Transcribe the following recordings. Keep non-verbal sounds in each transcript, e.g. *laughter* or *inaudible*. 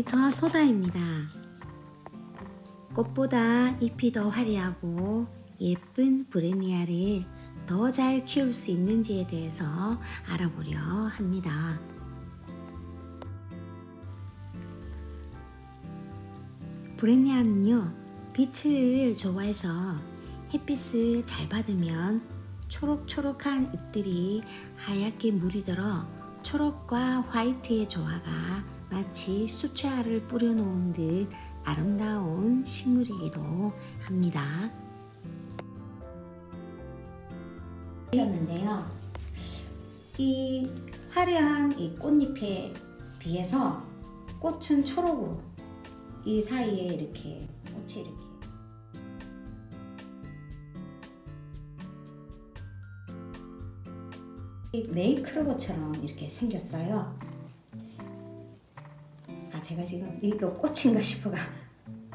모니터 소다입니다. 꽃보다 잎이 더 화려하고 예쁜 브레니아를 더 잘 키울 수 있는지에 대해서 알아보려 합니다. 브레니아는요, 빛을 좋아해서 햇빛을 잘 받으면 초록초록한 잎들이 하얗게 물이 들어 초록과 화이트의 조화가 마치 수채화를 뿌려놓은 듯 아름다운 식물이기도 합니다. 였는데요. 이 화려한 이 꽃잎에 비해서 꽃은 초록으로 이 사이에 이렇게 꽃이 이렇게 네이클로버처럼 이렇게 생겼어요. 아 제가 지금 이거 꽃인가 싶어가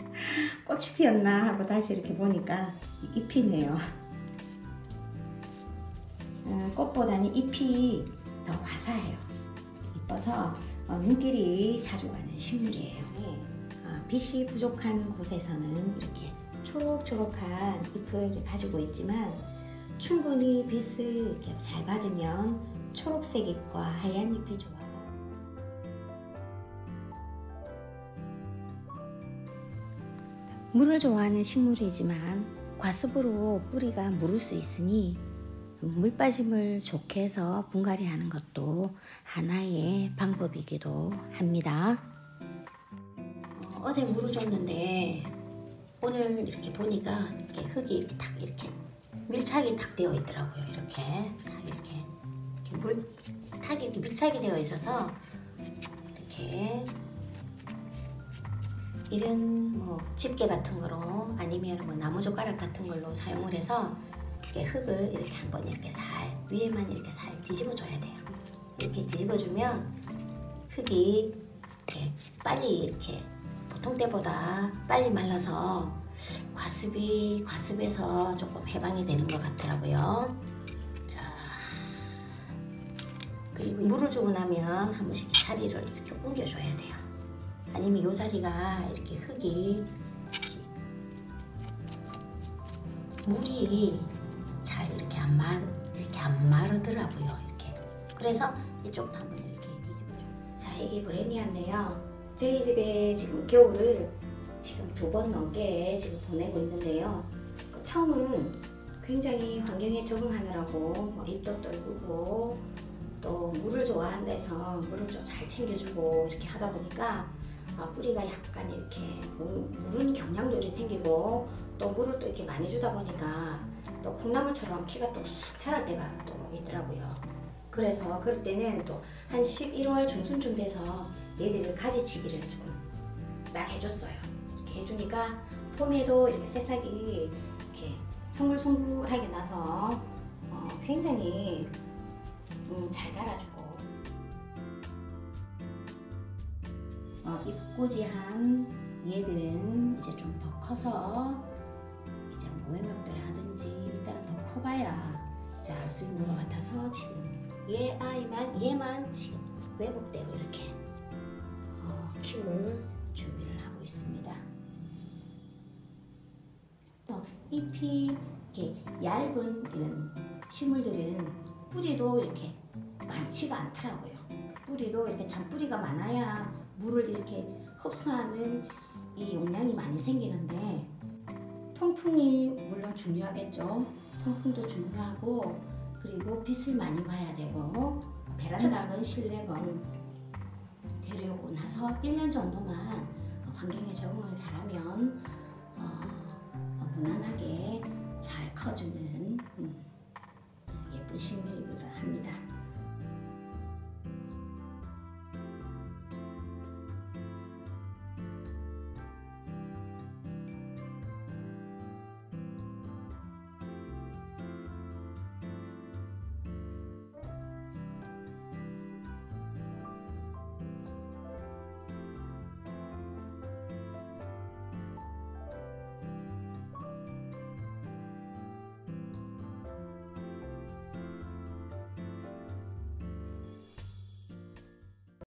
*laughs* 꽃이 피었나 하고 다시 이렇게 보니까 잎이네요. 어, 꽃보다는 잎이 더 화사해요. 이뻐서 어, 눈길이 자주 가는 식물이에요. 어, 빛이 부족한 곳에서는 이렇게 초록초록한 잎을 가지고 있지만 충분히 빛을 잘 받으면 초록색 잎과 하얀 잎의 조화가 물을 좋아하는 식물이지만 과습으로 뿌리가 무를 수 있으니 물 빠짐을 좋게 해서 분갈이 하는 것도 하나의 방법이기도 합니다. 어, 제 물을 줬는데 오늘 이렇게 보니까 이렇게 흙이 이렇게 딱 이렇게 밀착이 딱 되어 있더라고요. 이렇게 딱 이렇게, 이렇게 물 탁이 이렇게 밀착이 되어 있어서 이렇게 이런 뭐 집게 같은 거로 아니면 뭐 나무 젓가락 같은 걸로 사용을 해서 이렇게 흙을 이렇게 한번 이렇게 살 위에만 이렇게 살 뒤집어 줘야 돼요. 이렇게 뒤집어 주면 흙이 이렇게 빨리 이렇게 보통 때보다 빨리 말라서 과습이 과습에서 조금 해방이 되는 것 같더라고요. 자, 그리고 물을 주고 나면 한 번씩 자리를 이렇게 옮겨줘야 돼요. 아니면 이 자리가 이렇게 흙이 물이 잘 이렇게 안 마, 이렇게 안 마르더라고요. 이렇게. 그래서 이쪽도 한번 이렇게. 자, 이게 브레니아인데요. 저희 집에 지금 겨울을 지금 두 번 넘게 지금 보내고 있는데요. 처음은 굉장히 환경에 적응하느라고 뭐 잎도 떨구고 또 물을 좋아한다 해서 물을 좀 잘 챙겨주고 이렇게 하다 보니까 아, 뿌리가 약간 이렇게 물, 무른 경량돌이 생기고 또 물을 또 이렇게 많이 주다 보니까 또 콩나물처럼 키가 또 쑥 자랄 때가 또 있더라고요. 그래서 그럴 때는 또 한 11월 중순쯤 돼서 얘들을 가지치기를 조금 싹 해줬어요. 이렇게 해주니까 봄에도 이렇게 새싹이 이렇게 송글송글하게 나서 어, 굉장히 음, 잘 자라주고 어, 입꼬지한 얘들은 이제 좀 더 커서 이제 모회목들을 하든지 일단은 더 커봐야 이제 알 수 있는 것 같아서 지금 얘 아이만 얘만 지금 외국대로 이렇게 어, 키울 준비를 하고 있습니다. 어, 잎이 이렇게 얇은 이런 식물들은 뿌리도 이렇게 많지가 않더라고요. 뿌리도 이렇게 잔뿌리가 많아야 물을 이렇게 흡수하는 이 용량이 많이 생기는데 통풍이 물론 중요하겠죠. 통풍도 중요하고 그리고 빛을 많이 봐야 되고 베란다건 실내건 데려오고 나서 1년 정도만 환경에 적응을 잘하면 어, 무난하게 잘 커주는 음, 예쁜 식물이라 합니다.